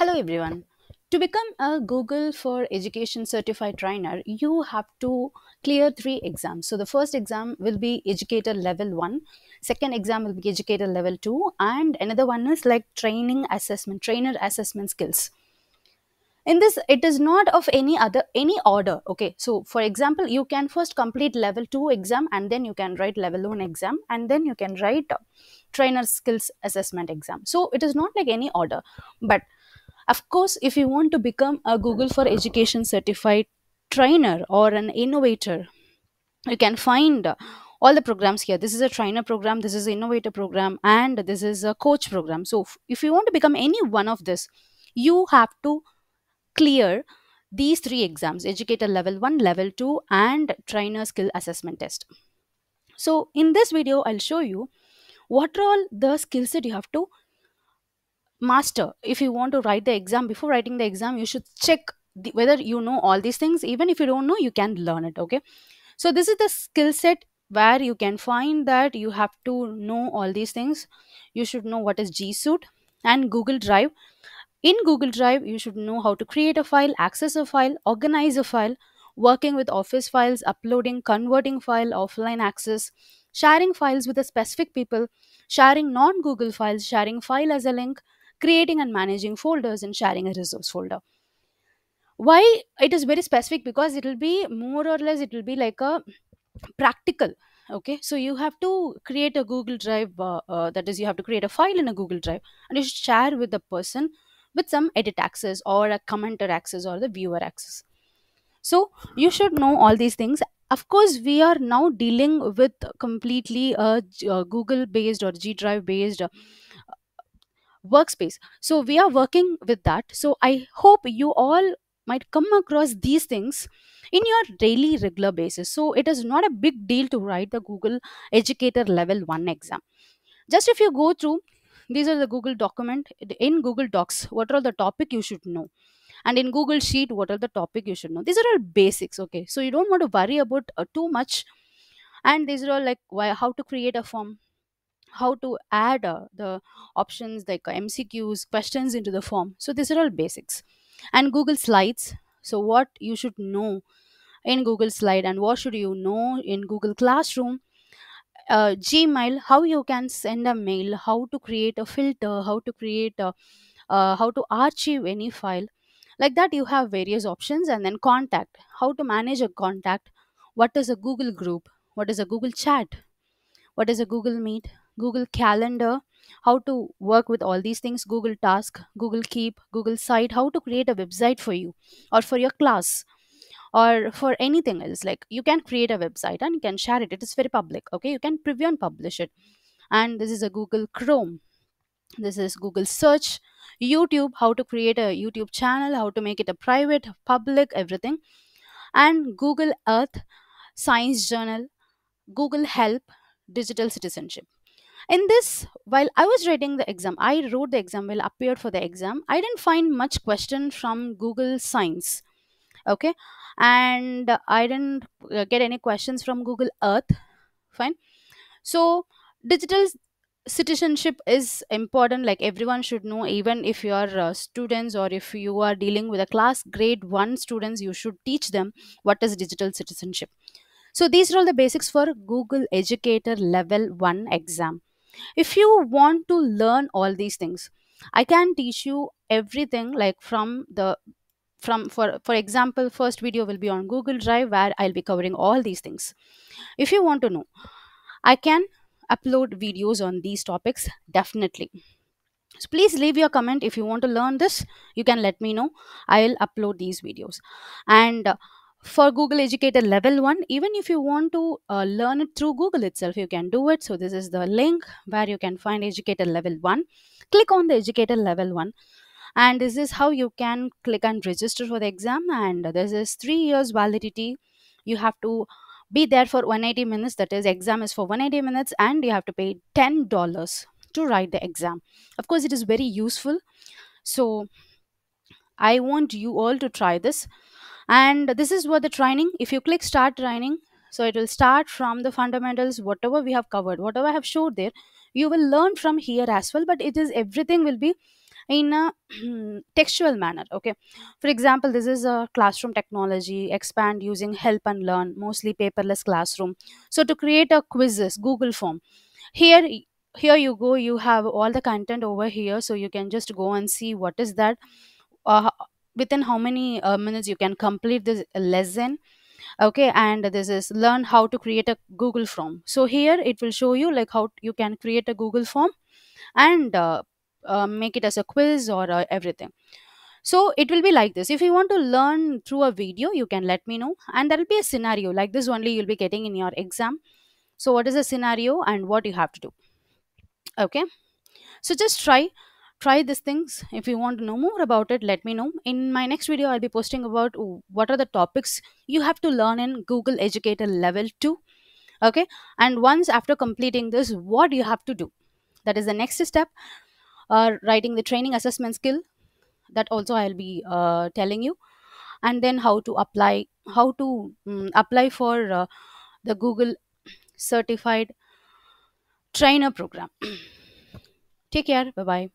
Hello everyone. To become a Google for Education certified trainer, you have to clear three exams. So the first exam will be educator level 1, second exam will be educator level 2 and another one is like training assessment, trainer assessment skills. In this it is not of any other any order. Okay. So for example, you can first complete level 2 exam and then you can write level 1 exam and then you can write trainer skills assessment exam. So it is not like any order. But of course, if you want to become a Google for Education certified trainer or an innovator, you can find all the programs here. This is a trainer program, this is an innovator program, and this is a coach program. So if you want to become any one of this, you have to clear these three exams educator level 1 level 2 and trainer skill assessment test so in this video i'll show you what are all the skills that you have to master if you want to write the exam before writing the exam you should check the, whether you know all these things. Even if you don't know you can learn it okay? So this is the skill set where you can find that you have to know all these things. You should know what is g suite and google drive. In google drive you should know how to create a file access a file organize a file working with office files uploading converting file offline access sharing files with a specific people sharing non google files sharing file as a link creating and managing folders and sharing a resource folder. Why it is very specific? Because it will be more or less it will be like a practical okay? So you have to create a google drive uh, uh, that is you have to create a file in a google drive and you should share with the person with some edit access or a commenter access or the viewer access. So you should know all these things. Of course we are now dealing with completely a, google based or g drive based workspace. So we are working with that. So i hope you all might come across these things in your daily regular basis. So it is not a big deal to write the google educator level 1 exam. Just if you go through these are the google document. In google docs what are the topic you should know? And in google sheet what are the topic you should know? These are all basics okay? So you don't want to worry about uh, too much. And these are all like why how to create a form how to add uh, the options like uh, mcqs questions into the form. So these are all basics. And google slides. So what you should know in google slide and what should you know in google classroom uh, gmail how you can send a mail how to create a filter how to create a uh, how to archive any file. Like that you have various options and then contact. How to manage a contact. What is a google group? What is a google chat? What is a google meet google calendar how to work with all these things google task google keep google site how to create a website for you or for your class or for anything else. Like you can create a website and you can share it. It is very public okay? You can preview and publish it. And this is a google chrome. This is google search youtube how to create a youtube channel how to make it a private public everything. And google earth science journal google help digital citizenship in this while i was writing the exam i wrote the exam while appeared for the exam i didn't find much question from google science okay? And i didn't uh, get any questions from google earth fine? So digital citizenship is important like everyone should know even if you are uh, students or if you are dealing with a class grade 1 students you should teach them what is digital citizenship. So these are all the basics for google educator level 1 exam if you want to learn all these things i can teach you everything like from the from for for example first video will be on google drive where i'll be covering all these things. If you want to know i can upload videos on these topics definitely. So please leave your comment. If you want to learn this you can let me know. I'll upload these videos. And uh, for google educator level 1 even if you want to uh, learn it through google itself you can do it. So this is the link where you can find educator level 1 click on the educator level 1 and this is how you can click and register for the exam. And this is 3 years validity. You have to be there for 180 minutes. That is exam is for 180 minutes and you have to pay $10 to write the exam. Of course it is very useful. So i want you all to try this and this is what the training if you click start training so it will start from the fundamentals whatever we have covered whatever i have showed there you will learn from here as well but it is everything will be in a textual manner okay? For example this is a classroom technology expand using help and learn mostly paperless classroom. So to create a quizzes google form here here you go you have all the content over here so you can just go and see what is that uh, within how many uh, minutes you can complete this lesson okay? And this is learn how to create a google form. So here it will show you like how you can create a google form and uh, uh, make it as a quiz or uh, everything. So it will be like this. If you want to learn through a video you can let me know. And there will be a scenario like this only you'll be getting in your exam. So what is the scenario and what you have to do okay? So just try try these things. If you want to know more about it let me know. In my next video i'll be posting about what are the topics you have to learn in google educator level 2 okay? And once after completing this what do you have to do. That is the next step uh, writing the training assessment skill. That also i'll be uh, telling you. And then how to apply how to mm apply for uh, the google certified trainer program. Take care. Bye bye